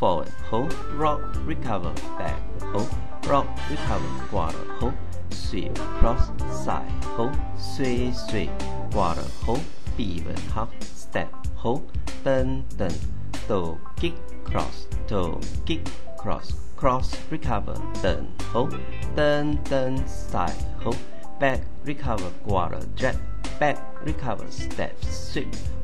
forward, hold, rock, recover, back, hold, rock, recover, quarter, hold, sweep, cross, side, hold, sway, sway, quarter, hold, even, half, step, hold, turn, turn, toe, kick, cross, toe, kick, cross, cross, recover, turn, hold, turn, turn, side, hold, back, recover, quarter, drag, back, recover, step, sweep,